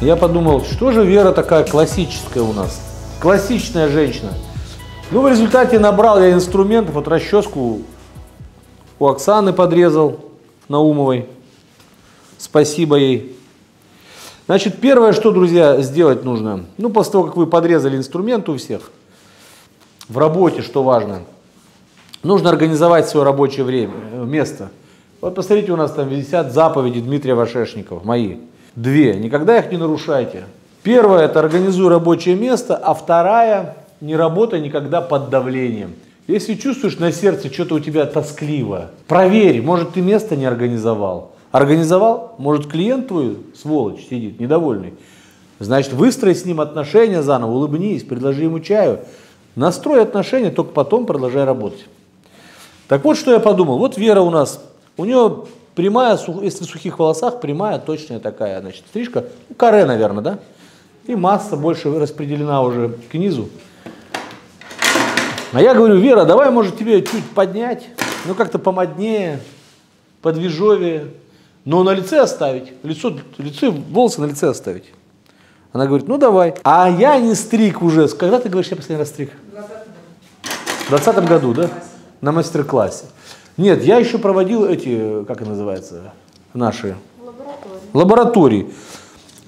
Я подумал, что же Вера такая классическая у нас? Классичная женщина. Ну, в результате набрал я инструментов, вот расческу у Оксаны подрезал, Наумовой. Спасибо ей. Значит, первое, что, друзья, сделать нужно, ну, после того, как вы подрезали инструмент у всех, в работе, что важно, нужно организовать свое рабочее время, место. Вот посмотрите, у нас там висят заповеди Дмитрия Вашешникова, мои. Две. Никогда их не нарушайте. Первое – это организуй рабочее место, а вторая – не работай никогда под давлением. Если чувствуешь на сердце что-то у тебя тоскливо, проверь, может ты место не организовал. Организовал, может клиент твой, сволочь, сидит, недовольный. Значит, выстрой с ним отношения заново, улыбнись, предложи ему чаю. Настрой отношения, только потом продолжай работать. Так вот, что я подумал. Вот Вера у нас, у нее прямая, если в сухих волосах, прямая, точная такая, значит, стрижка. Ну, каре, наверное, да? И масса больше распределена уже к низу. А я говорю, Вера, давай, может, тебе чуть поднять, ну, как-то помоднее, подвижовее, но на лице оставить, лицо, лицо, волосы на лице оставить. Она говорит, ну давай. А я не стриг уже. Когда ты говоришь, я последний раз стриг? В 2020 году, да? На мастер-классе. Нет, я еще проводил эти, как это называется, наши лаборатории. лаборатории.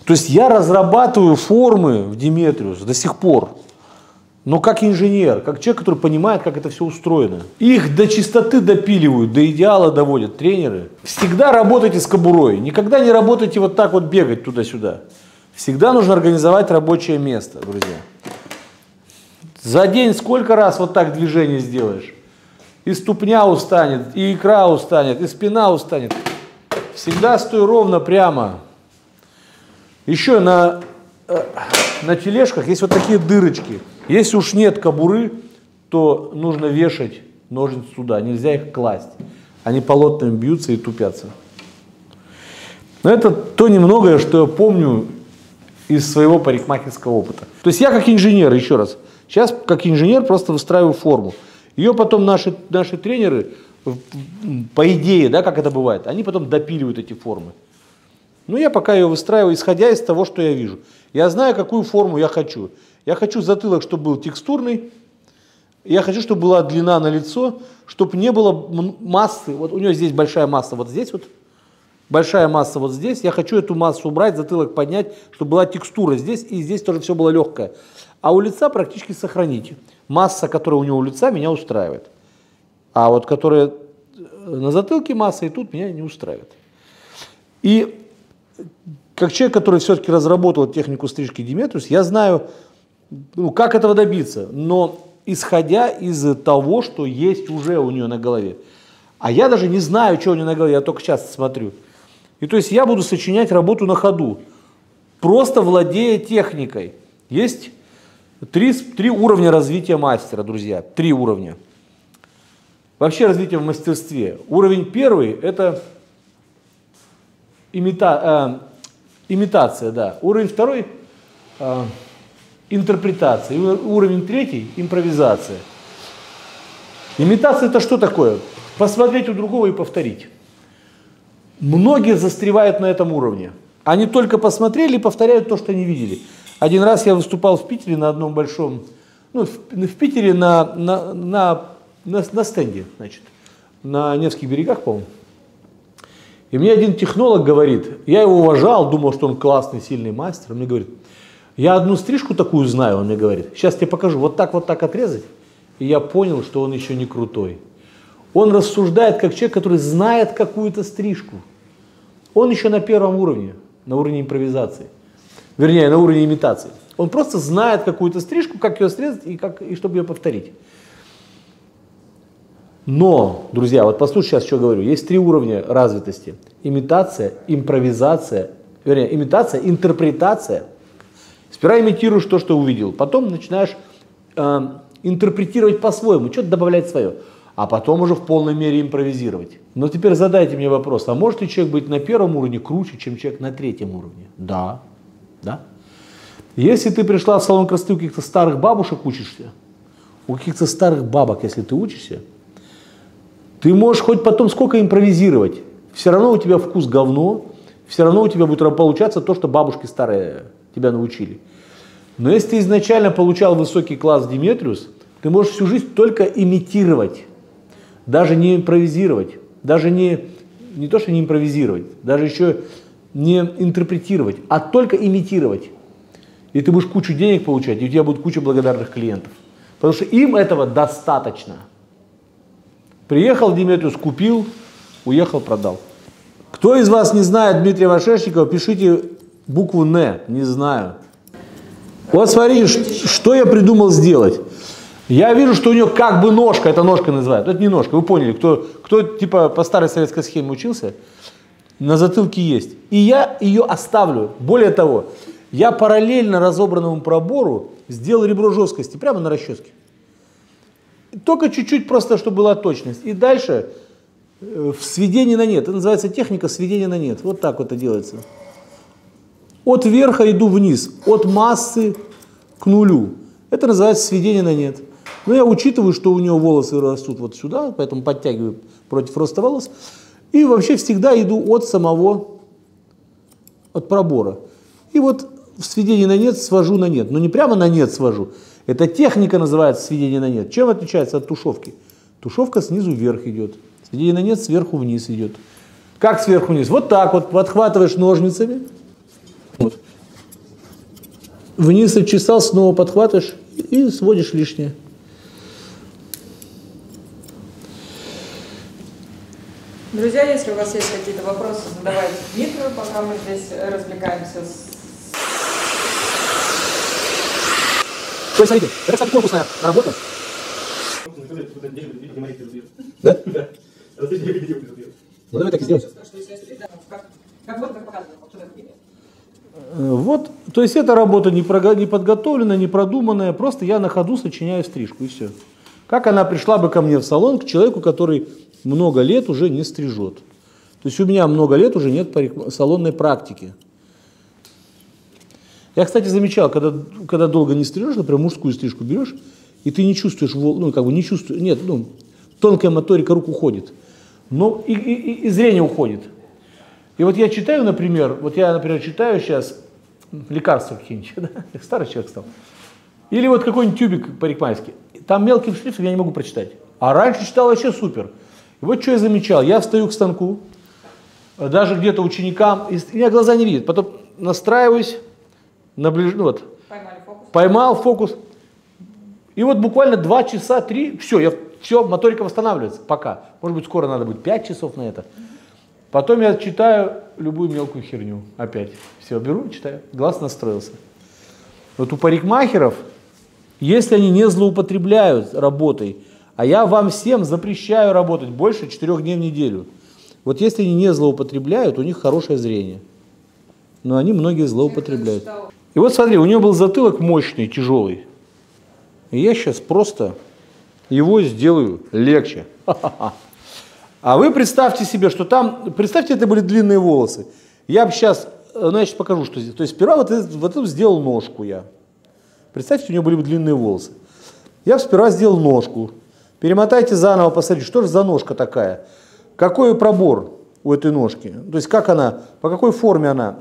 То есть я разрабатываю формы в Диметриус до сих пор. Но как инженер, как человек, который понимает, как это все устроено. Их до чистоты допиливают, до идеала доводят тренеры. Всегда работайте с кобурой. Никогда не работайте вот так вот бегать туда-сюда. Всегда нужно организовать рабочее место, друзья. За день сколько раз вот так движение сделаешь? И ступня устанет, и икра устанет, и спина устанет. Всегда стой ровно прямо. Еще на, э, на тележках есть вот такие дырочки. Если уж нет кобуры, то нужно вешать ножницы туда. Нельзя их класть. Они полотнами бьются и тупятся. Но это то немногое, что я помню из своего парикмахерского опыта. То есть я как инженер, еще раз, сейчас как инженер просто выстраиваю форму. Ее потом наши, наши тренеры, по идее, да, как это бывает, они потом допиливают эти формы. Ну, я пока ее выстраиваю, исходя из того, что я вижу. Я знаю, какую форму я хочу. Я хочу затылок, чтобы был текстурный. Я хочу, чтобы была длина на лицо, чтобы не было массы. Вот у нее здесь большая масса, вот здесь вот. Большая масса вот здесь. Я хочу эту массу убрать, затылок поднять, чтобы была текстура здесь, и здесь тоже все было легкое. А у лица практически сохраните. Масса, которая у него у лица, меня устраивает. А вот которая на затылке масса, и тут меня не устраивает. И как человек, который все-таки разработал технику стрижки Диметриус, я знаю, ну, как этого добиться, но исходя из того, что есть уже у нее на голове. А я даже не знаю, что у нее на голове, я только сейчас смотрю. И то есть я буду сочинять работу на ходу, просто владея техникой. Есть три, три уровня развития мастера, друзья, три уровня. Вообще развитие в мастерстве. Уровень первый – это имита, э, имитация, да. Уровень второй э, – интерпретация. Уровень третий – импровизация. Имитация – это что такое? Посмотреть у другого и повторить. Многие застревают на этом уровне. Они только посмотрели и повторяют то, что они видели. Один раз я выступал в Питере на одном большом, ну, в, в Питере на, на, на, на, на стенде, значит, на Невских берегах, по-моему. И мне один технолог говорит, я его уважал, думал, что он классный, сильный мастер. Он мне говорит, я одну стрижку такую знаю, он мне говорит, сейчас тебе покажу, вот так, вот так отрезать. И я понял, что он еще не крутой. Он рассуждает как человек, который знает какую-то стрижку. Он еще на первом уровне, на уровне импровизации. Вернее, на уровне имитации. Он просто знает какую-то стрижку, как ее срезать и, как, и чтобы ее повторить. Но, друзья, вот послушайте сейчас, что говорю. Есть три уровня развитости. Имитация, импровизация, вернее, имитация, интерпретация. Сперва имитируешь то, что увидел, потом начинаешь э, интерпретировать по-своему, что-то добавлять свое, а потом уже в полной мере импровизировать. Но теперь задайте мне вопрос, а может ли человек быть на первом уровне круче, чем человек на третьем уровне? Да. Да? Если ты пришла в салон красоты у каких-то старых бабушек учишься, у каких-то старых бабок, если ты учишься, ты можешь хоть потом сколько импровизировать, все равно у тебя вкус говно, все равно у тебя будет получаться то, что бабушки старые тебя научили. Но если ты изначально получал высокий класс Диметриус, ты можешь всю жизнь только имитировать, даже не импровизировать, даже не, не то, что не импровизировать, даже еще не интерпретировать, а только имитировать. И ты будешь кучу денег получать, и у тебя будет куча благодарных клиентов. Потому что им этого достаточно. Приехал Диметриус, купил, уехал, продал. Кто из вас не знает Дмитрия Вашешникова, пишите букву Н, не знаю. Вот смотрите, что я придумал сделать. Я вижу, что у нее как бы ножка, это ножка называют. Это не ножка, вы поняли, кто, кто типа по старой советской схеме учился, на затылке есть. И я ее оставлю. Более того, я параллельно разобранному пробору сделал ребро жесткости прямо на расческе. Только чуть-чуть просто, чтобы была точность. И дальше э, в сведении на нет. Это называется техника сведения на нет. Вот так вот это делается. От верха иду вниз, от массы к нулю. Это называется сведение на нет. Но я учитываю, что у него волосы растут вот сюда, поэтому подтягиваю против роста волос. И вообще всегда иду от самого, от пробора. И вот в сведении на нет свожу на нет. Но не прямо на нет свожу. Эта техника называется сведение на нет. Чем отличается от тушевки? Тушевка снизу вверх идет. Сведение на нет сверху вниз идет. Как сверху вниз? Вот так вот подхватываешь ножницами, вот. Вниз отчесал, снова подхватываешь и сводишь лишнее. Друзья, если у вас есть какие-то вопросы, задавайте Дмитрию, пока мы здесь развлекаемся с То есть, смотрите, это, кстати, конкурсная работа. Да? Ну, давай так и сделаем. Вот Э, вот, то есть эта работа не, не подготовленная, не продуманная, просто я на ходу сочиняю стрижку и все. Как она пришла бы ко мне в салон, к человеку, который много лет уже не стрижет. То есть у меня много лет уже нет салонной практики. Я, кстати, замечал, когда, когда долго не стрижешь, например, мужскую стрижку берешь, и ты не чувствуешь, ну, как бы не чувствуешь, нет, ну, тонкая моторика рук уходит, но и, и, и зрение уходит. И вот я читаю, например, вот я, например, читаю сейчас лекарства какие-нибудь, да? старый человек стал. Или вот какой-нибудь тюбик парикмахерский. Там мелким шрифтом я не могу прочитать. А раньше читал вообще супер. И вот что я замечал. Я встаю к станку, даже где-то ученикам, и меня глаза не видят. Потом настраиваюсь, наближ... ну вот, фокус. поймал фокус. И вот буквально два часа, три, все, я, все, моторика восстанавливается, пока. Может быть, скоро надо будет пять часов на это. Потом я читаю любую мелкую херню опять. Все, беру, читаю. Глаз настроился. Вот у парикмахеров, если они не злоупотребляют работой, а я вам всем запрещаю работать больше четырех дней в неделю. Вот если они не злоупотребляют, у них хорошее зрение. Но они многие злоупотребляют. И вот смотри, у него был затылок мощный, тяжелый. И я сейчас просто его сделаю легче. А вы представьте себе, что там, представьте, это были длинные волосы. Я бы сейчас, ну я сейчас покажу, что здесь. То есть сперва вот, вот это сделал ножку я. Представьте, у него были бы длинные волосы. Я сперва сделал ножку. Перемотайте заново, посмотрите, что же за ножка такая. Какой пробор у этой ножки? То есть как она, по какой форме она,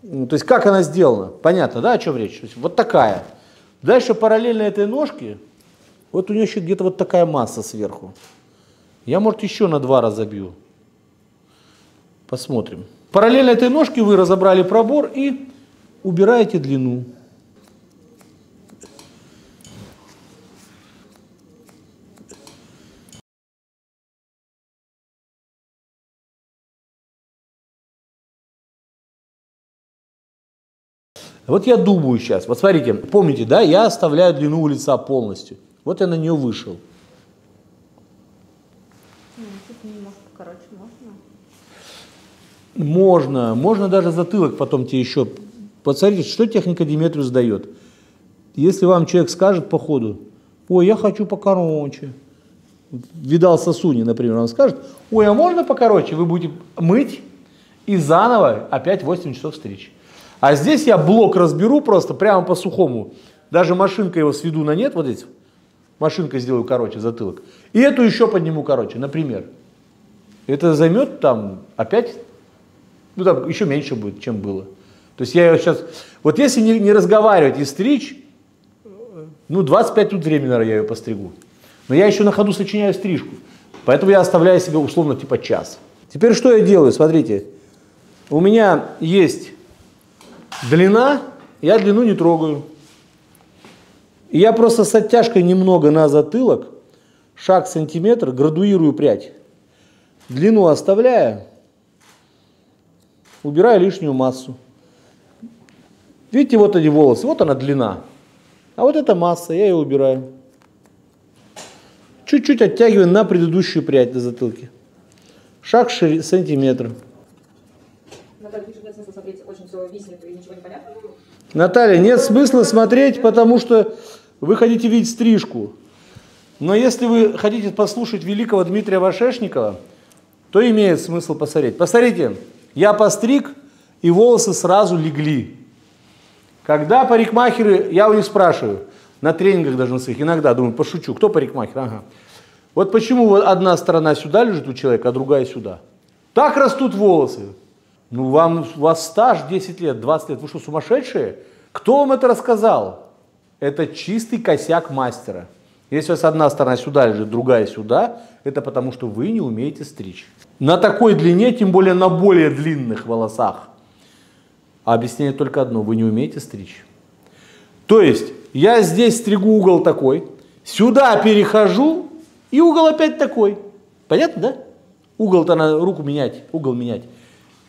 то есть как она сделана? Понятно, да, о чем речь? вот такая. Дальше параллельно этой ножке, вот у нее еще где-то вот такая масса сверху. Я, может, еще на два разобью. Посмотрим. Параллельно этой ножке вы разобрали пробор и убираете длину. Вот я думаю сейчас, вот смотрите, помните, да, я оставляю длину у лица полностью. Вот я на нее вышел. Можно, можно даже затылок потом тебе еще. Посмотрите, что техника Диметриус дает. Если вам человек скажет по ходу, ой, я хочу покороче, видал сосуни, например, он скажет, ой, а можно покороче, вы будете мыть и заново опять 8 часов стричь. А здесь я блок разберу просто прямо по сухому, даже машинкой его сведу на нет, вот здесь, машинкой сделаю короче затылок, и эту еще подниму короче, например. Это займет там опять Ну, там еще меньше будет, чем было. То есть я ее сейчас... Вот если не, не разговаривать и стричь, ну, 25 минут времени, наверное, я ее постригу. Но я еще на ходу сочиняю стрижку. Поэтому я оставляю себе условно типа час. Теперь что я делаю? Смотрите. У меня есть длина, я длину не трогаю. И я просто с оттяжкой немного на затылок, шаг сантиметр, градуирую прядь. Длину оставляю, убираю лишнюю массу. Видите, вот эти волосы, вот она длина. А вот эта масса, я ее убираю. Чуть-чуть оттягиваю на предыдущую прядь на затылке. Шаг шире, Наталья, нет смысла смотреть, потому что вы хотите видеть стрижку. Но если вы хотите послушать великого Дмитрия Вашешникова, то имеет смысл посмотреть. Посмотрите, я постриг, и волосы сразу легли. Когда парикмахеры, я у них спрашиваю, на тренингах даже на своих, иногда думаю, пошучу, кто парикмахер? Ага. Вот почему одна сторона сюда лежит у человека, а другая сюда. Так растут волосы. Ну, вам, у вас стаж 10 лет, 20 лет, вы что, сумасшедшие? Кто вам это рассказал? Это чистый косяк мастера. Если у вас одна сторона сюда лежит, другая сюда, это потому что вы не умеете стричь. На такой длине, тем более на более длинных волосах. А объяснение только одно, вы не умеете стричь. То есть, я здесь стригу угол такой, сюда перехожу, и угол опять такой. Понятно, да? Угол-то на руку менять, угол менять.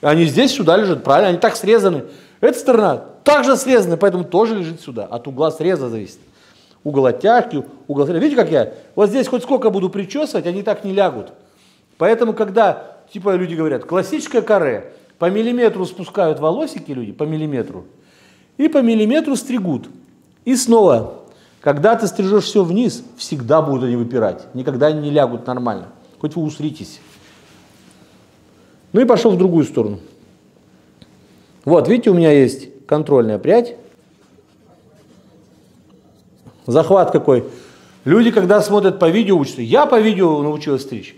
Они здесь сюда лежат, правильно, они так срезаны. Эта сторона также срезана, поэтому тоже лежит сюда. От угла среза зависит. Угол оттяжки, угол среза. Видите, как я? Вот здесь хоть сколько буду причесывать, они так не лягут. Поэтому, когда, типа люди говорят, классическое каре, по миллиметру спускают волосики люди, по миллиметру, и по миллиметру стригут. И снова, когда ты стрижешь все вниз, всегда будут они выпирать, никогда они не лягут нормально, хоть вы усритесь. Ну и пошел в другую сторону. Вот, видите, у меня есть контрольная прядь. Захват какой. Люди, когда смотрят по видео, учатся. Я по видео научилась стричь.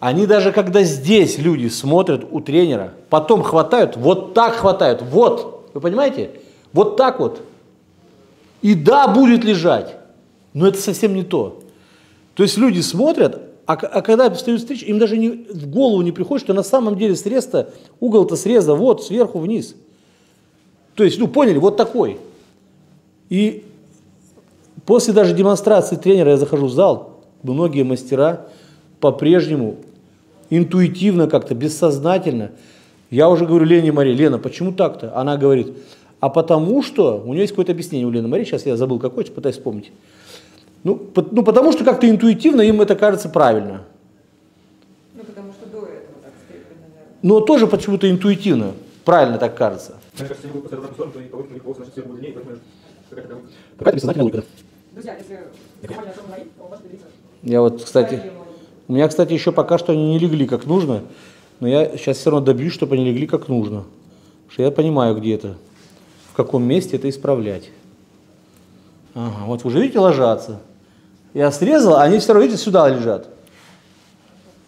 Они даже когда здесь люди смотрят у тренера, потом хватают, вот так хватают, вот, вы понимаете? Вот так вот. И да, будет лежать, но это совсем не то. То есть люди смотрят, а, а когда встают встречи, им даже не, в голову не приходит, что на самом деле срез-то, угол-то среза вот, сверху вниз. То есть, ну, поняли, вот такой. И после даже демонстрации тренера я захожу в зал, многие мастера по-прежнему интуитивно как-то, бессознательно. Я уже говорю Лене Марии, Лена, почему так-то? Она говорит, а потому что, у нее есть какое-то объяснение у Лены Марии, сейчас я забыл какое, пытаюсь вспомнить. Ну, по, ну, потому что как-то интуитивно им это кажется правильно. Ну, потому что до этого так скреплено, наверное. Но тоже почему-то интуитивно, правильно так кажется. Мне кажется, если вы то никого не значит, все поэтому какая-то бессознательная логика. Друзья, если о чем говорить, то. Я вот, кстати, у меня, кстати, еще пока что они не легли как нужно, но я сейчас все равно добьюсь, чтобы они легли как нужно. Потому что я понимаю, где это, в каком месте это исправлять. Ага, вот уже видите, ложатся. Я срезал, они все равно, видите, сюда лежат.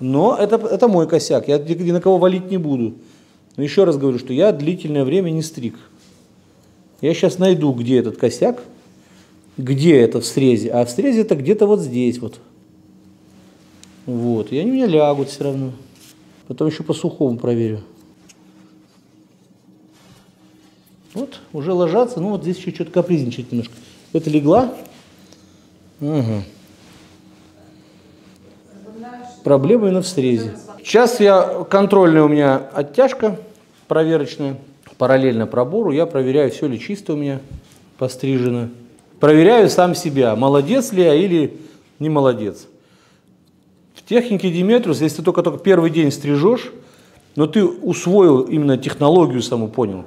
Но это, это мой косяк, я ни на кого валить не буду. Но еще раз говорю, что я длительное время не стриг. Я сейчас найду, где этот косяк, где это в срезе. А в срезе это где-то вот здесь вот. Вот, и они у меня лягут все равно. Потом еще по сухому проверю. Вот, уже ложатся, ну вот здесь еще что-то капризничать немножко. Это легла. Угу. Проблема именно в срезе. Сейчас я, контрольная у меня оттяжка проверочная, параллельно пробору, я проверяю, все ли чисто у меня пострижено. Проверяю сам себя, молодец ли я или не молодец. В технике Диметрус, если ты только-только первый день стрижешь, но ты усвоил именно технологию саму, понял,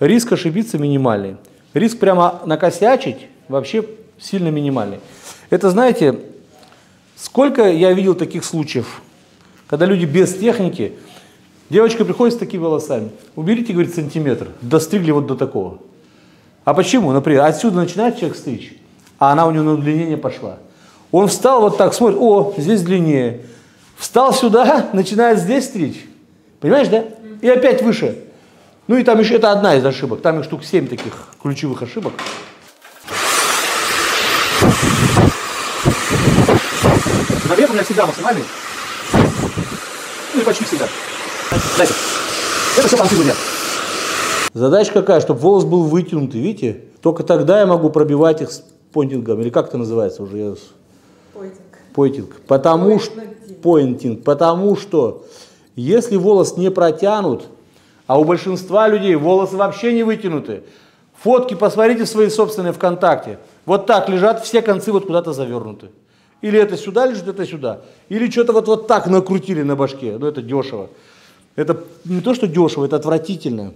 риск ошибиться минимальный. Риск прямо накосячить вообще сильно минимальный. Это, знаете, сколько я видел таких случаев, когда люди без техники, девочка приходит с такими волосами, уберите, говорит, сантиметр, достригли вот до такого. А почему? Например, отсюда начинает человек стричь, а она у него на удлинение пошла. Он встал вот так, смотрит, о, здесь длиннее. Встал сюда, начинает здесь стричь. Понимаешь, да? И опять выше. Ну и там еще, это одна из ошибок. Там их штук 7 таких ключевых ошибок. Нагрев у меня всегда максимальный. Ну и почти всегда. Дальше. Это все концы друзья. Задача какая, чтобы волос был вытянутый, видите? Только тогда я могу пробивать их с понтингом. Или как это называется уже? Я... Пойтинг. Пойтинг. Потому что... Поинтинг. Поинтинг. Потому что если волос не протянут, а у большинства людей волосы вообще не вытянуты, фотки посмотрите свои собственные ВКонтакте. Вот так лежат, все концы вот куда-то завернуты. Или это сюда лежит, это сюда. Или что-то вот, вот так накрутили на башке. Ну это дешево. Это не то, что дешево, это отвратительно.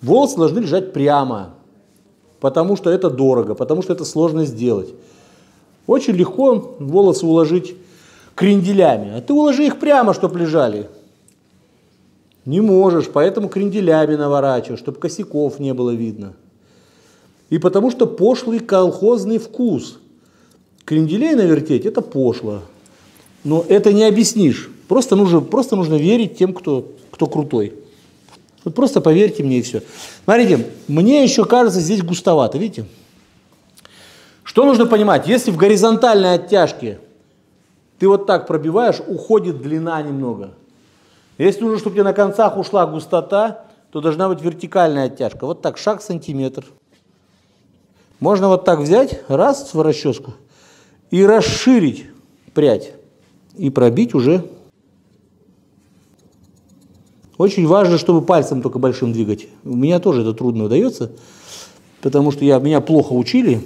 Волосы должны лежать прямо, потому что это дорого, потому что это сложно сделать. Очень легко волосы уложить кренделями, а ты уложи их прямо, чтобы лежали. Не можешь, поэтому кренделями наворачиваешь, чтобы косяков не было видно. И потому что пошлый колхозный вкус. Кренделей навертеть – это пошло. Но это не объяснишь. Просто нужно, просто нужно верить тем, кто, кто крутой. Вот просто поверьте мне и все. Смотрите, мне еще кажется здесь густовато, видите? Что нужно понимать? Если в горизонтальной оттяжке ты вот так пробиваешь, уходит длина немного. Если нужно, чтобы тебе на концах ушла густота, то должна быть вертикальная оттяжка. Вот так, шаг сантиметр. Можно вот так взять, раз в расческу, и расширить прядь, и пробить уже. Очень важно, чтобы пальцем только большим двигать. У меня тоже это трудно удается, потому что я, меня плохо учили,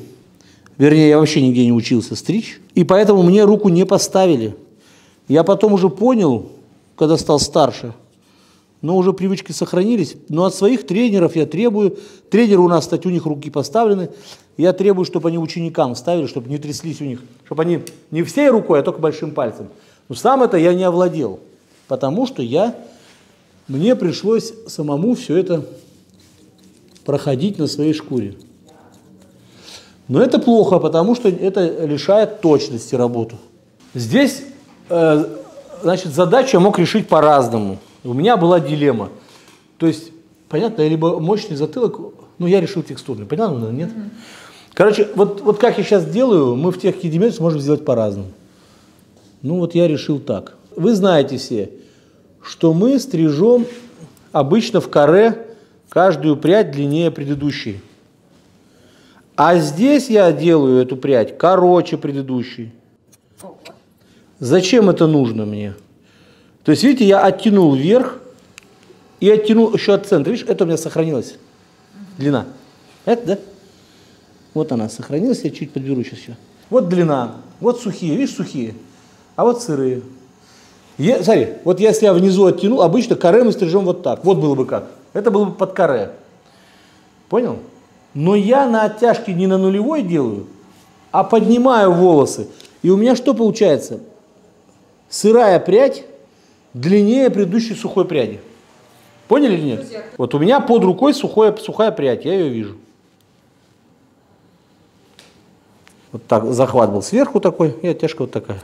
вернее, я вообще нигде не учился стричь, и поэтому мне руку не поставили. Я потом уже понял, когда стал старше, но уже привычки сохранились. Но от своих тренеров я требую, тренеры у нас, кстати, у них руки поставлены, я требую, чтобы они ученикам ставили, чтобы не тряслись у них, чтобы они не всей рукой, а только большим пальцем. Но сам это я не овладел, потому что я, мне пришлось самому все это проходить на своей шкуре. Но это плохо, потому что это лишает точности работу. Здесь, э, значит, задачу я мог решить по-разному. У меня была дилемма. То есть, понятно, либо мощный затылок, ну, я решил текстурный, понятно, нет? Короче, вот, вот как я сейчас делаю, мы в тех кидеметах можем сделать по-разному. Ну, вот я решил так. Вы знаете все, что мы стрижем обычно в каре каждую прядь длиннее предыдущей. А здесь я делаю эту прядь короче предыдущей. Зачем это нужно мне? То есть, видите, я оттянул вверх и оттянул еще от центра. Видишь, это у меня сохранилось. Длина. Это, да? Вот она сохранилась, я чуть подберу сейчас еще. Вот длина, вот сухие, видишь, сухие, а вот сырые. Е- смотри, вот если я внизу оттянул, обычно каре мы стрижем вот так. Вот было бы как. Это было бы под каре. Понял? Но я на оттяжке не на нулевой делаю, а поднимаю волосы. И у меня что получается? Сырая прядь длиннее предыдущей сухой пряди. Поняли или нет? Вот у меня под рукой сухая, сухая прядь, я ее вижу. Вот так, захват был сверху такой, и оттяжка вот такая.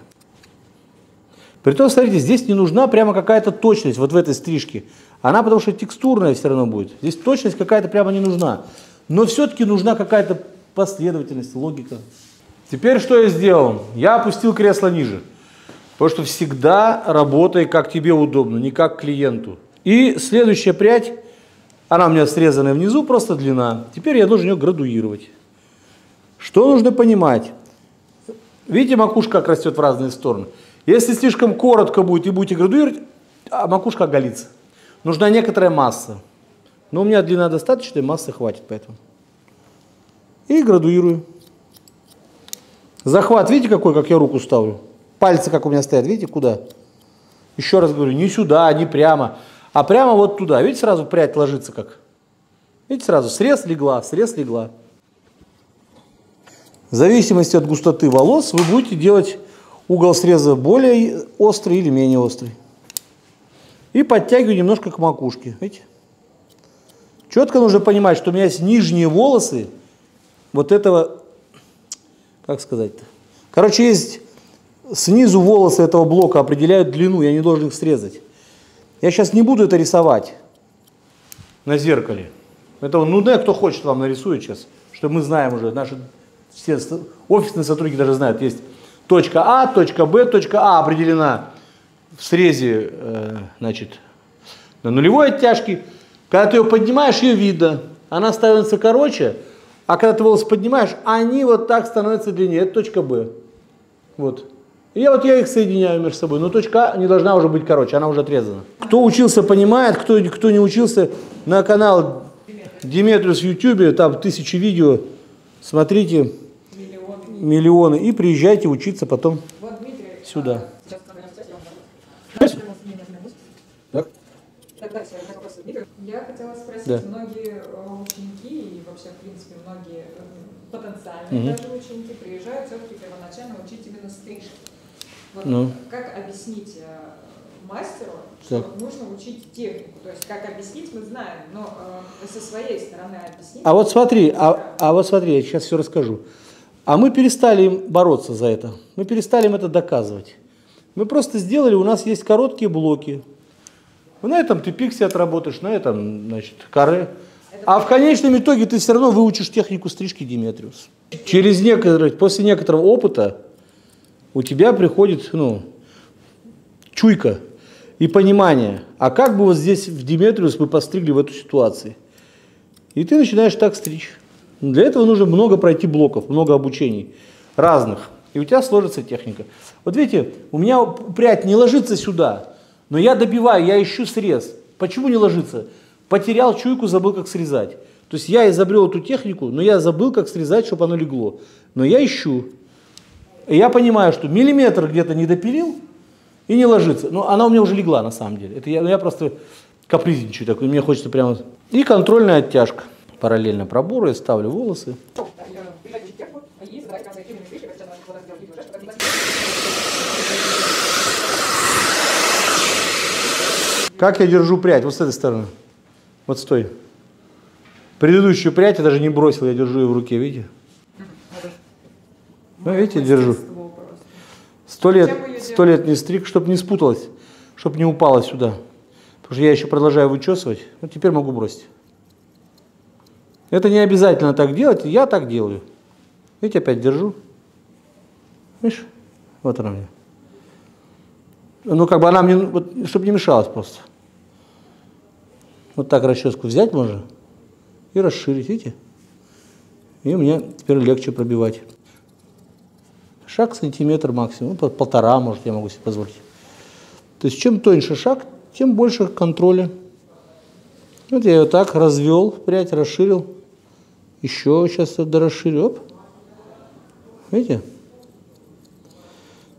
Притом, смотрите, здесь не нужна прямо какая-то точность вот в этой стрижке. Она потому что текстурная все равно будет. Здесь точность какая-то прямо не нужна. Но все-таки нужна какая-то последовательность, логика. Теперь что я сделал? Я опустил кресло ниже. Потому что всегда работай, как тебе удобно, не как клиенту. И следующая прядь, она у меня срезанная внизу, просто длина. Теперь я должен ее градуировать. Что нужно понимать? Видите, макушка как растет в разные стороны. Если слишком коротко будет и будете градуировать, а макушка оголится. Нужна некоторая масса. Но у меня длина достаточная, массы хватит поэтому. И градуирую. Захват, видите, какой, как я руку ставлю? Пальцы, как у меня стоят, видите, куда? Еще раз говорю, не сюда, не прямо, а прямо вот туда. Видите, сразу прядь ложится как? Видите, сразу срез легла, срез легла. В зависимости от густоты волос вы будете делать угол среза более острый или менее острый. И подтягиваю немножко к макушке. Видите? Четко нужно понимать, что у меня есть нижние волосы вот этого, как сказать-то. Короче, есть снизу волосы этого блока определяют длину, я не должен их срезать. Я сейчас не буду это рисовать. на зеркале. Это ну да, кто хочет, вам нарисует сейчас, что мы знаем уже, наши все офисные сотрудники даже знают, есть точка А, точка Б, точка А определена в срезе, э, значит, на нулевой оттяжке. Когда ты ее поднимаешь, ее видно. Она становится короче, а когда ты волосы поднимаешь, они вот так становятся длиннее. Это точка Б. Вот. И я вот я их соединяю между собой. Но точка А не должна уже быть короче, она уже отрезана. Кто учился, понимает, кто, кто не учился, на канал Диметриус в Ютубе, там тысячи видео, смотрите. Миллионы, и приезжайте учиться потом Вот, Дмитрий. сюда. а. Так? Я хотела спросить, Да. многие э, ученики и вообще, в принципе, многие э, потенциальные Мгм. даже ученики приезжают все-таки первоначально учить именно стрижку. Вот Ну. как объяснить э, мастеру, что Так. нужно учить технику? То есть как объяснить, мы знаем, но э, со своей стороны объяснить. А вот смотри, а, а вот смотри, я сейчас все расскажу. А мы перестали им бороться за это. Мы перестали им это доказывать. Мы просто сделали, у нас есть короткие блоки. На этом ты пикси отработаешь, на этом, значит, каре. А в конечном итоге ты все равно выучишь технику стрижки Диметриус. Через некоторое, после некоторого опыта у тебя приходит, ну, чуйка и понимание, а как бы вот здесь в Диметриус мы постригли в этой ситуации. И ты начинаешь так стричь. Для этого нужно много пройти блоков, много обучений разных. И у тебя сложится техника. Вот видите, у меня прядь не ложится сюда, но я добиваю, я ищу срез. Почему не ложится? Потерял чуйку, забыл, как срезать. То есть я изобрел эту технику, но я забыл, как срезать, чтобы оно легло. Но я ищу. И я понимаю, что миллиметр где-то не допилил и не ложится. Но она у меня уже легла на самом деле. Это я, ну, я просто капризничаю такой, мне хочется прямо... И контрольная оттяжка. Параллельно пробору я ставлю волосы. Как я держу прядь? Вот с этой стороны. Вот стой. Предыдущую прядь я даже не бросил, я держу ее в руке, видите? Ну, видите, держу. Сто лет, сто лет не стриг, чтобы не спуталась, чтобы не упала сюда. Потому что я еще продолжаю вычесывать. Вот теперь могу бросить. Это не обязательно так делать, я так делаю. Видите, опять держу. Видишь? Вот она мне. Ну, как бы она мне, вот, чтобы не мешалась просто. Вот так расческу взять можно и расширить, видите? И мне теперь легче пробивать. Шаг сантиметр максимум, ну, пол- полтора, может, я могу себе позволить. То есть чем тоньше шаг, тем больше контроля. Вот я ее так развел, прядь расширил. Еще сейчас это расширю. Оп. Видите?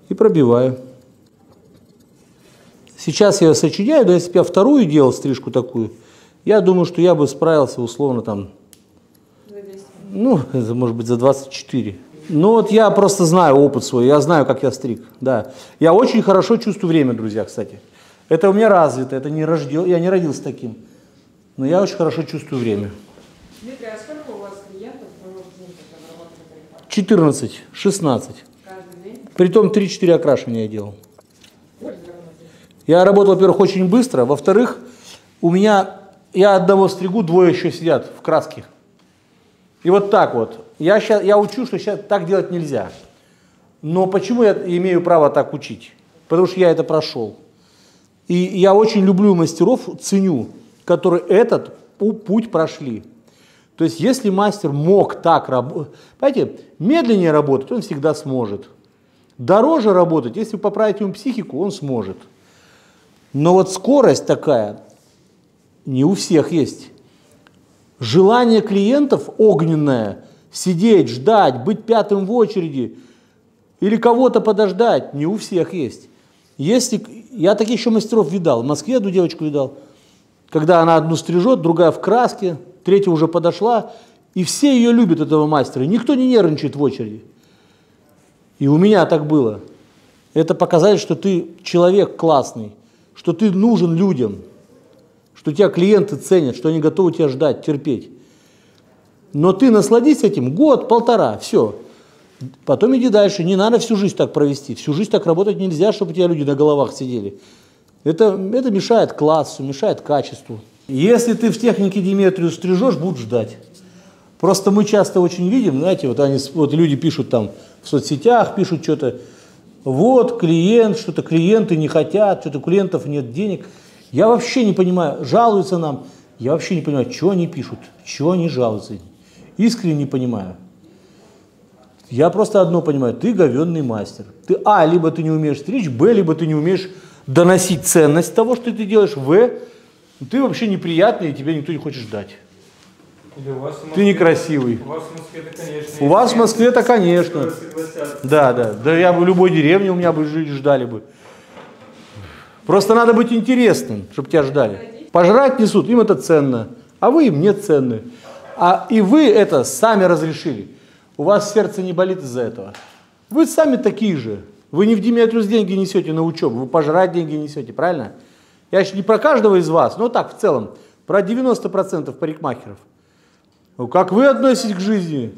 И пробиваю. Сейчас я ее сочиняю, но если бы я вторую делал стрижку такую, я думаю, что я бы справился условно там За 10 минут. ну, может быть за 24. Ну вот я просто знаю опыт свой, я знаю, как я стриг. Да. Я очень хорошо чувствую время, друзья, кстати. Это у меня развито, это не рождел, я не родился таким. Но я очень хорошо чувствую время. Дмитрий, а сколько у вас клиентов было в день, когда вы работали в парикмахерской? 14, 16. Каждый день? Притом 3-4 окрашивания я делал. Я работал, во-первых, очень быстро. Во-вторых, у меня, я одного стригу, двое еще сидят в краске. И вот так вот. Я, щас, я учу, что сейчас так делать нельзя. Но почему я имею право так учить? Потому что я это прошел. И я очень люблю мастеров, ценю, которые этот пу- путь прошли. То есть, если мастер мог так работать, понимаете, медленнее работать, он всегда сможет. Дороже работать, если поправить ему психику, он сможет. Но вот скорость такая не у всех есть. Желание клиентов огненное, сидеть, ждать, быть пятым в очереди или кого-то подождать, не у всех есть. Если, я таких еще мастеров видал, в Москве одну девочку видал, когда она одну стрижет, другая в краске, третья уже подошла, и все ее любят, этого мастера, никто не нервничает в очереди. И у меня так было. Это показатель, что ты человек классный, что ты нужен людям, что тебя клиенты ценят, что они готовы тебя ждать, терпеть. Но ты насладись этим год, полтора, все. Потом иди дальше. Не надо всю жизнь так провести. Всю жизнь так работать нельзя, чтобы у тебя люди на головах сидели. Это, это мешает классу, мешает качеству. Если ты в технике Диметрию стрижешь, будут ждать. Просто мы часто очень видим, знаете, вот, они, вот люди пишут там в соцсетях, пишут что-то, вот клиент, что-то клиенты не хотят, что-то клиентов нет денег. Я вообще не понимаю, жалуются нам, я вообще не понимаю, что они пишут, что они жалуются. Искренне не понимаю. Я просто одно понимаю, ты говенный мастер. Ты, а, либо ты не умеешь стричь, б, либо ты не умеешь доносить ценность того, что ты делаешь, в, ты вообще неприятный, и тебя никто не хочет ждать. Или у вас в Ты Москве- некрасивый. У вас в Москве-то, конечно. У вас в Москве-то, клиенты, конечно. Да, да. Да я бы в любой деревне у меня бы жили, ждали бы. Просто надо быть интересным, чтобы тебя ждали. Пожрать несут, им это ценно, а вы им не ценны. А и вы это сами разрешили. У вас сердце не болит из-за этого. Вы сами такие же. Вы не в Диметриус деньги несете на учебу, вы пожрать деньги несете, правильно? Я еще не про каждого из вас, но так в целом, про 90% парикмахеров. Ну, Как вы относитесь к жизни?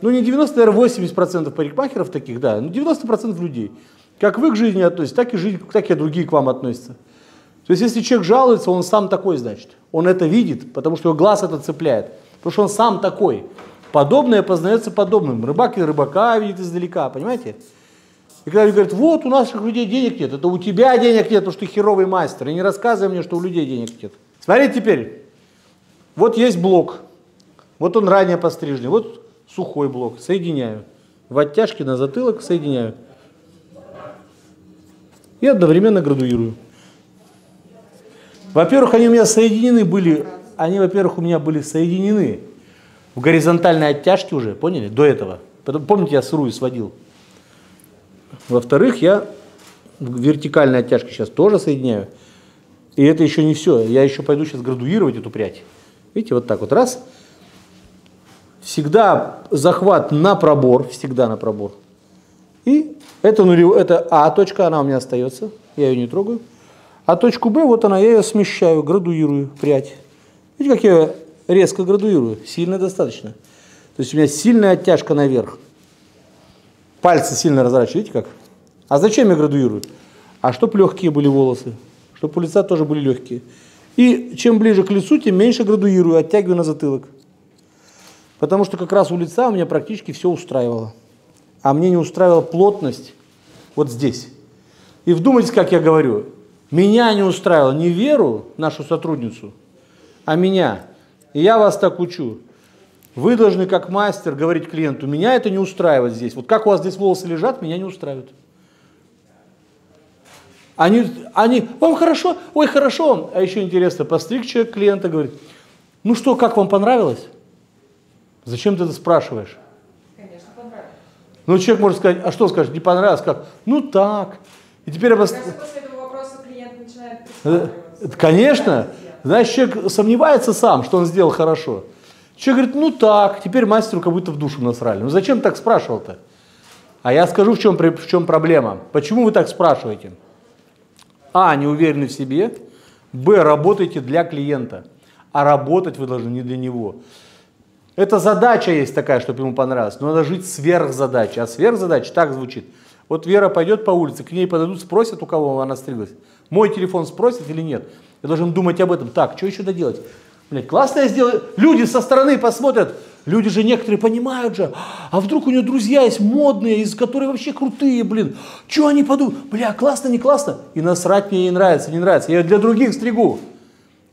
Ну, не 90, наверное, 80% парикмахеров таких, да, ну 90% людей. Как вы к жизни относитесь, так и, жизнь, так и другие к вам относятся. То есть, если человек жалуется, он сам такой, значит. Он это видит, потому что его глаз это цепляет. Потому что он сам такой. Подобное познается подобным. Рыбак и рыбака видит издалека, понимаете? И когда люди говорят, вот у наших людей денег нет, это у тебя денег нет, потому что ты херовый мастер. И не рассказывай мне, что у людей денег нет. Смотрите теперь. Вот есть блок. Вот он ранее постриженный. Вот сухой блок. Соединяю. В оттяжке на затылок соединяю. И одновременно градуирую. Во-первых, они у меня соединены были, они, во-первых, у меня были соединены в горизонтальной оттяжке уже, поняли, до этого. Потом, помните, я сырую сводил. Во-вторых, я в вертикальной оттяжке сейчас тоже соединяю. И это еще не все. Я еще пойду сейчас градуировать эту прядь. Видите, вот так вот раз. Всегда захват на пробор, всегда на пробор. И это, нулев... это А точка, она у меня остается, я ее не трогаю. А точку Б, вот она, я ее смещаю, градуирую прядь. Видите, как я ее резко градуирую? Сильно достаточно. То есть у меня сильная оттяжка наверх. Пальцы сильно разворачиваю, видите как? А зачем я градуирую? А чтоб легкие были волосы, чтобы у лица тоже были легкие. И чем ближе к лицу, тем меньше градуирую, оттягиваю на затылок. Потому что как раз у лица у меня практически все устраивало. А мне не устраивала плотность вот здесь. И вдумайтесь, как я говорю. Меня не устраивало не Веру, нашу сотрудницу, а меня. И я вас так учу. Вы должны как мастер говорить клиенту, меня это не устраивает здесь. Вот как у вас здесь волосы лежат, меня не устраивает. Они, они, вам хорошо? Ой, хорошо. А еще интересно, постриг человек клиента, говорит, ну что, как вам понравилось? Зачем ты это спрашиваешь? Конечно, понравилось. Ну, человек может сказать, а что скажешь, не понравилось? Как? Ну так. И теперь обос... После этого вопроса клиент начинает Э. Конечно. Знаешь, человек сомневается сам, что он сделал хорошо. Человек говорит, ну так, теперь мастеру как будто в душу насрали. Ну зачем так спрашивал-то? А я скажу, в чем, в чем проблема. Почему вы так спрашиваете? А, не уверены в себе. Б, работаете для клиента. А работать вы должны не для него. Это задача есть такая, чтобы ему понравилось. Но надо жить сверхзадачей. А сверхзадача так звучит. Вот Вера пойдет по улице, к ней подойдут, спросят, у кого она стриглась. Мой телефон спросит или нет. Я должен думать об этом. Так, что еще доделать? Блядь, классно я сделаю. Люди со стороны посмотрят. Люди же некоторые понимают же. А вдруг у нее друзья есть модные, из которые вообще крутые, блин. Что они подумают? Бля, классно, не классно? И насрать мне ей нравится, не нравится. Я для других стригу.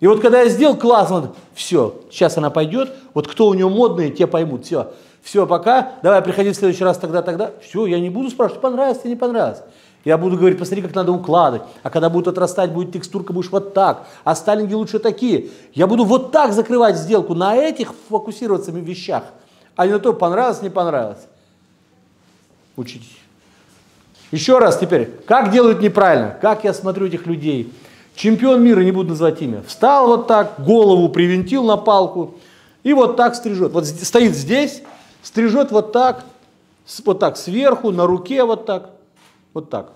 И вот когда я сделал классно, все, сейчас она пойдет, вот кто у нее модные, те поймут, все. Все, пока, давай приходи в следующий раз тогда, тогда. Все, я не буду спрашивать, понравилось тебе, не понравилось. Я буду говорить, посмотри, как надо укладывать. А когда будет отрастать, будет текстурка, будешь вот так. А сталинги лучше такие. Я буду вот так закрывать сделку, на этих фокусироваться вещах. А не на то, понравилось, не понравилось. Учитесь. Еще раз теперь, как делают неправильно? Как я смотрю этих людей? Чемпион мира, не буду называть имя, встал вот так, голову привинтил на палку и вот так стрижет. Вот стоит здесь, стрижет вот так, вот так сверху, на руке вот так, вот так.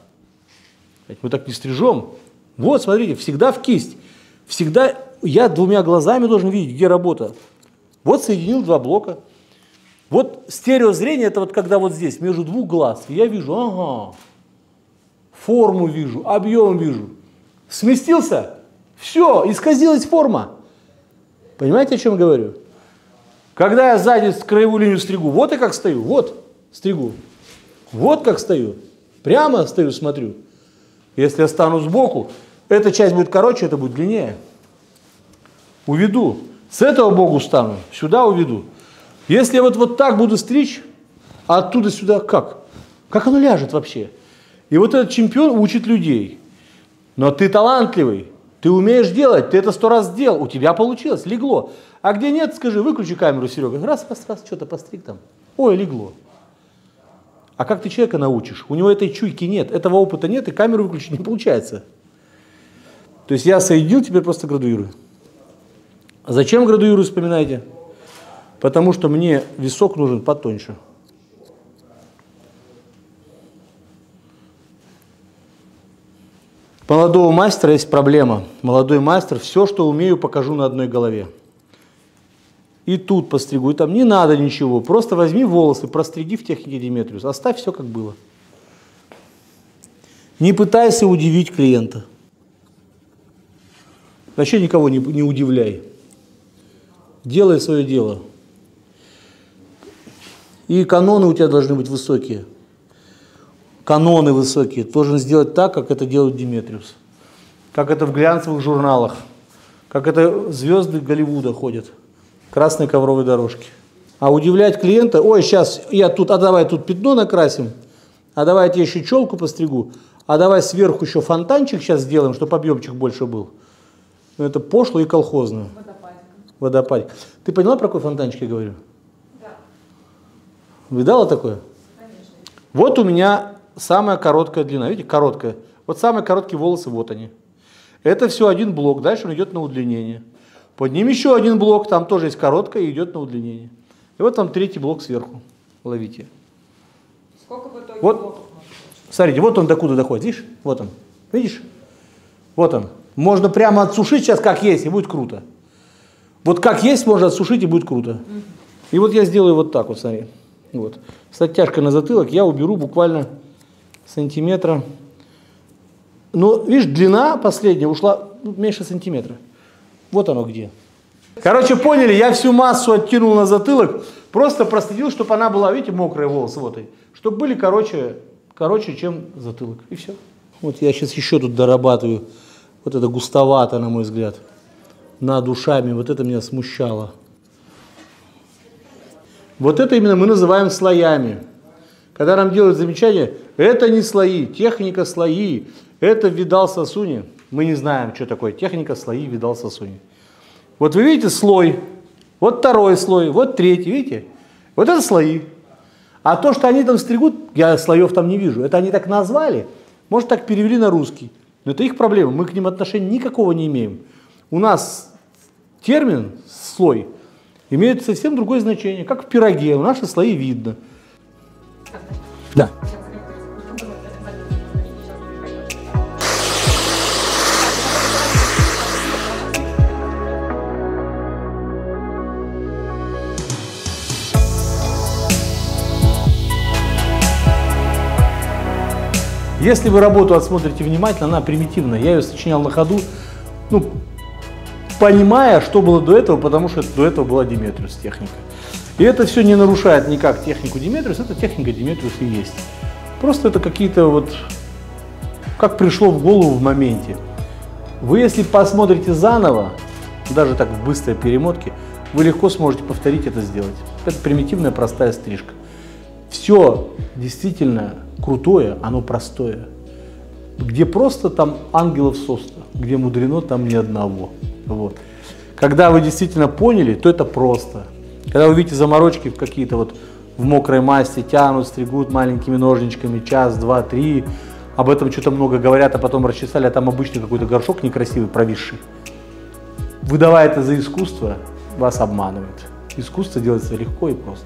Мы так не стрижем. Вот, смотрите, всегда в кисть. Всегда я двумя глазами должен видеть, где работа. Вот соединил два блока. Вот стереозрение, это вот когда вот здесь, между двух глаз, и я вижу, ага, форму вижу, объем вижу. Сместился, Все, исказилась форма. Понимаете, о чем я говорю? Когда я сзади краевую линию стригу, вот я как стою, вот стригу. Вот как стою. Прямо стою, смотрю. Если я стану сбоку, эта часть будет короче, это будет длиннее. Уведу. С этого богу стану, сюда уведу. Если я вот, вот так буду стричь, а оттуда сюда как? Как оно ляжет вообще? И вот этот чемпион учит людей. Но ты талантливый, ты умеешь делать, ты это сто раз сделал, у тебя получилось, легло. А где нет, скажи, выключи камеру, Серега. Раз, раз, раз, что-то постриг там. Ой, легло. А как ты человека научишь? У него этой чуйки нет, этого опыта нет, и камеру выключить не получается. То есть я соединил, теперь просто градуирую. А зачем градуирую, вспоминайте? Потому что мне висок нужен потоньше. Молодого мастера есть проблема. Молодой мастер, все, что умею, покажу на одной голове. И тут постригу, и там не надо ничего. Просто возьми волосы, простриги в технике Диметриус. Оставь все, как было. Не пытайся удивить клиента. Вообще никого не, не удивляй. Делай свое дело. И каноны у тебя должны быть высокие каноны высокие, должен сделать так, как это делает Диметриус, как это в глянцевых журналах, как это звезды Голливуда ходят, красной ковровой дорожки. А удивлять клиента, ой, сейчас я тут, а давай тут пятно накрасим, а давай я тебе еще челку постригу, а давай сверху еще фонтанчик сейчас сделаем, чтобы объемчик больше был. Ну, это пошло и колхозно. Водопадик. Водопадик. Ты поняла, про какой фонтанчик я говорю? Да, Видала такое? конечно. Вот у меня самая короткая длина. Видите, короткая. Вот самые короткие волосы, вот они. Это все один блок, дальше он идет на удлинение. Под ним еще один блок, там тоже есть короткая и идет на удлинение. И вот там третий блок сверху. Ловите. Сколько в итоге Вот. блоков? Смотрите, вот он докуда доходит, видишь? Вот он. Видишь? Вот он. Можно прямо отсушить сейчас как есть, и будет круто. Вот как есть, можно отсушить, и будет круто. И вот я сделаю вот так вот, смотри. Вот. С оттяжкой на затылок я уберу буквально сантиметра. Но, видишь, длина последняя ушла ну, меньше сантиметра. Вот оно где. Короче, поняли, я всю массу оттянул на затылок, просто проследил, чтобы она была, видите, мокрая волосы вот чтобы были короче, короче, чем затылок. И все. Вот я сейчас еще тут дорабатываю. Вот это густовато, на мой взгляд. Над ушами. Вот это меня смущало. Вот это именно мы называем слоями. Когда нам делают замечание, это не слои, техника слои, это видал сосуни. Мы не знаем, что такое техника слои, видал сосуни. Вот вы видите слой, вот второй слой, вот третий, видите? Вот это слои. А то, что они там стригут, я слоев там не вижу. Это они так назвали, может так перевели на русский. Но это их проблема, мы к ним отношения никакого не имеем. У нас термин слой имеет совсем другое значение, как в пироге, у наши слои видно. Да. Если вы работу отсмотрите внимательно, она примитивная. Я ее сочинял на ходу, ну, понимая, что было до этого, потому что до этого была Диметриус техника. И это все не нарушает никак технику Диметриус, это техника Диметриус и есть. Просто это какие-то вот, как пришло в голову в моменте. Вы если посмотрите заново, даже так в быстрой перемотке, вы легко сможете повторить это сделать. Это примитивная простая стрижка. Все действительно крутое, оно простое. Где просто там ангелов соста, где мудрено, там ни одного. Вот. Когда вы действительно поняли, то это просто. Когда вы видите заморочки какие-то вот в мокрой масти, тянут, стригут маленькими ножничками, час, два, три, об этом что-то много говорят, а потом расчесали, а там обычный какой-то горшок некрасивый, провисший. Выдавая это за искусство, вас обманывают. Искусство делается легко и просто.